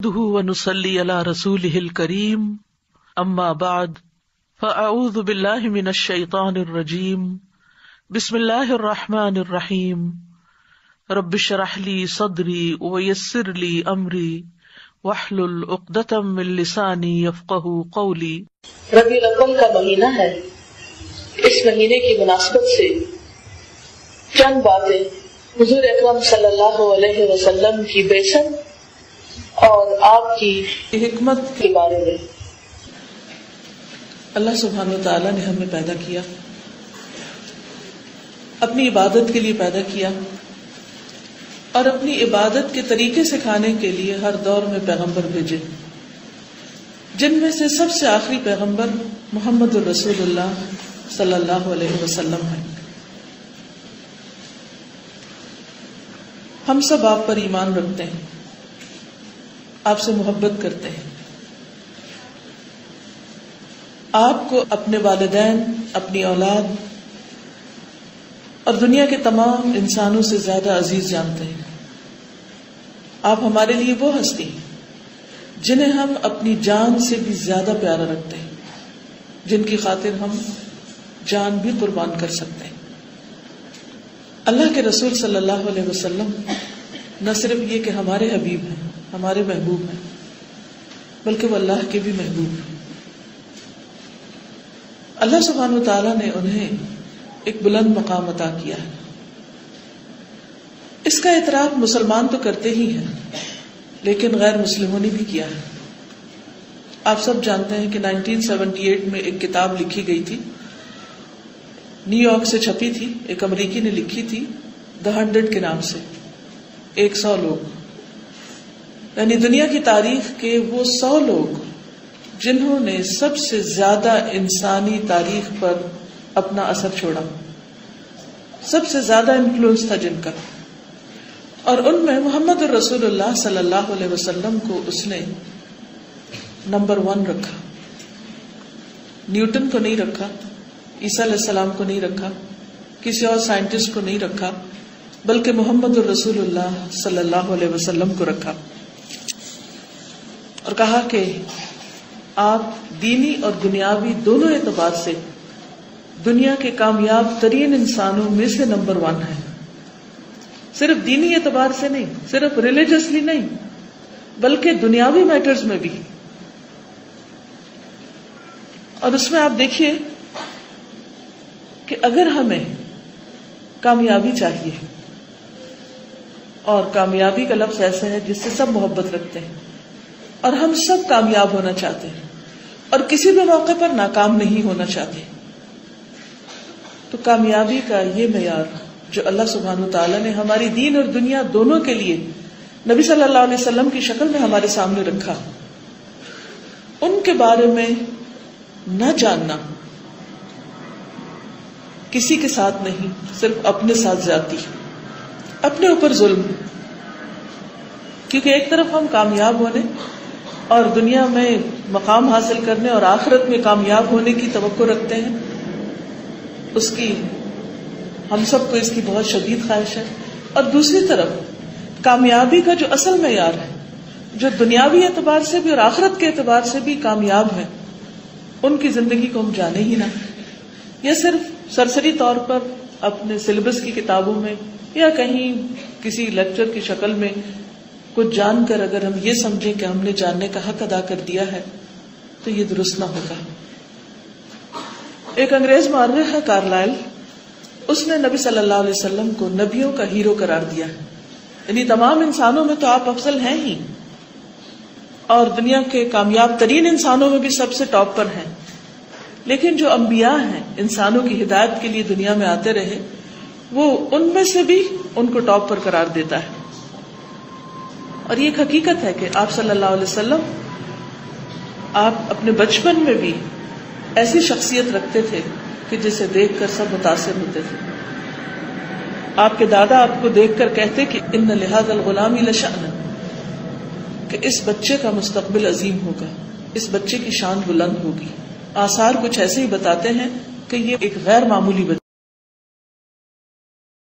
व नुसल्ली अला रसूलिहिल करीम अम्मा बाद फ़अऊज़ु बिल्लाहि मिनश शैतानिर रजीम बिस्मिल्लाहिर रहमानिर रहीम रब्बि इश्रह ली सदरी व यस्सिर ली अमरी वहलुल उक़दतम मिन लिसानी यफ़क़हू क़ौली रबी अव्वल का महीना है इस महीने की मुनासबत से चंद बातें हुजूर अकरम सल्लल्लाहु अलैहि वसल्लम की बेसत और आपकी हिकमत के बारे में। अल्लाह सुबहान तआला ने हमें पैदा किया। अपनी इबादत के लिए पैदा किया। और अपनी इबादत के तरीके सिखाने के लिए हर दौर में पैगंबर भेजे। जिनमें से सबसे आखिरी पैगंबर मोहम्मद रसूलुल्लाह है। हम सब आप पर ईमान रखते हैं। आपसे मोहब्बत करते हैं। आपको अपने वालदेन, अपनी औलाद और दुनिया के तमाम इंसानों से ज़्यादा अज़ीज़ जानते हैं। आप हमारे लिए वो हस्ती हैं, जिन्हें हम अपनी जान से भी ज़्यादा प्यारा रखते हैं, जिनकी खातिर हम जान भी कुर्बान कर सकते हैं। अल्लाह के रसूल सल्लल्लाहु अलैहि वसल्लम न सिर्फ़ ये कि हमारे हबीब हैं हमारे महबूब हैं, बल्कि वो अल्लाह के भी महबूब हैं। अल्लाह सुबहान तआला ने उन्हें एक बुलंद मकाम अता किया है। इसका इतराफ मुसलमान तो करते ही हैं, लेकिन गैर मुस्लिमों ने भी किया है। आप सब जानते हैं कि 1978 में एक किताब लिखी गई थी। न्यूयॉर्क से छपी थी, एक अमेरिकी ने लिखी थी, द हंड्रेड के नाम से, एक सौ लोग। यानी दुनिया की तारीख के वो सौ लोग जिन्होंने सबसे ज़्यादा इंसानी तारीख पर अपना असर छोड़ा। सबसे ज़्यादा इन्फ्लुएंस था जिनका। और उनमें मोहम्मद रसूलुल्लाह सल्लल्लाहु अलैहि वसल्लम को उसने नंबर वन रखा। न्यूटन को नहीं रखा, ईसा सलाम को नहीं रखा, किसी और साइंटिस्ट को नहीं रखा, बल्कि मोहम्मद रसूलुल्लाह सल्लल्लाहु अलैहि वसल्लम को रखा। और कहा कि आप दीनी और दुनियावी दोनों एतबार से दुनिया के कामयाब तरीन इंसानों में से नंबर वन है। सिर्फ़ दीनी एतबार से नहीं, सिर्फ़ रिलीजियसली नहीं, बल्कि दुनियावी मैटर्स में भी। और उसमें आप देखिए कि अगर हमें कामयाबी चाहिए, और कामयाबी का लफ्ज ऐसा है जिससे सब मोहब्बत रखते हैं और हम सब कामयाब होना चाहते हैं। और किसी भी मौके पर नाकाम नहीं होना चाहते। तो कामयाबी का ये मैार जो अल्लाह सुबहान तला ने हमारी दीन और दुनिया दोनों के लिए नबी सल्लल्लाहु अलैहि वसल्लम की शक्ल में हमारे सामने रखा, उनके बारे में न जानना किसी के साथ नहीं, सिर्फ़ अपने साथ जाती अपने ऊपर जुल्म। क्योंकि एक तरफ़ हम कामयाब होने और दुनिया में मकाम हासिल करने और आखिरत में कामयाब होने की तो रखते हैं, उसकी, हम सबको इसकी बहुत शदीद ख्वाहिश है। और दूसरी तरफ़, कामयाबी का जो असल मैार है, जो दुनियावी एतबार से भी और आखिरत के एतबार से भी कामयाब है, उनकी ज़िंदगी को हम जाने ही ना। या सिर्फ़ सरसरी तौर पर अपने सिलेबस की किताबों में या कहीं किसी लेक्चर की शक्ल में कुछ जानकर अगर हम ये समझें कि हमने जानने का हक अदा कर दिया है तो ये दुरुस्त ना होगा एक अंग्रेज़ मार्रे है कारलाइल। उसने नबी सल्लल्लाहु अलैहि वसल्लम को नबियों का हीरो करार दिया यानी तमाम इंसानों में तो आप अफसल हैं ही। और दुनिया के कामयाब तरीन इंसानों में भी सबसे टॉप पर हैं। लेकिन जो अंबिया हैं, इंसानों की हिदायत के लिए दुनिया में आते रहे, वो उनमें से भी उनको टॉप पर करार देता है। और ये हकीकत है कि आप सल्लल्लाहु अलैहि वसल्लम, आप अपने बचपन में भी ऐसी शख्सियत रखते थे कि जिसे देखकर सब मुतासर होते थे। आपके दादा आपको देखकर कहते कि इन लिहाज गुलामी लशान कि इस बच्चे का मुस्तकबिल अजीम होगा, इस बच्चे की शान बुलंद होगी। आसार कुछ ऐसे ही बताते हैं कि ये एक गैर मामूली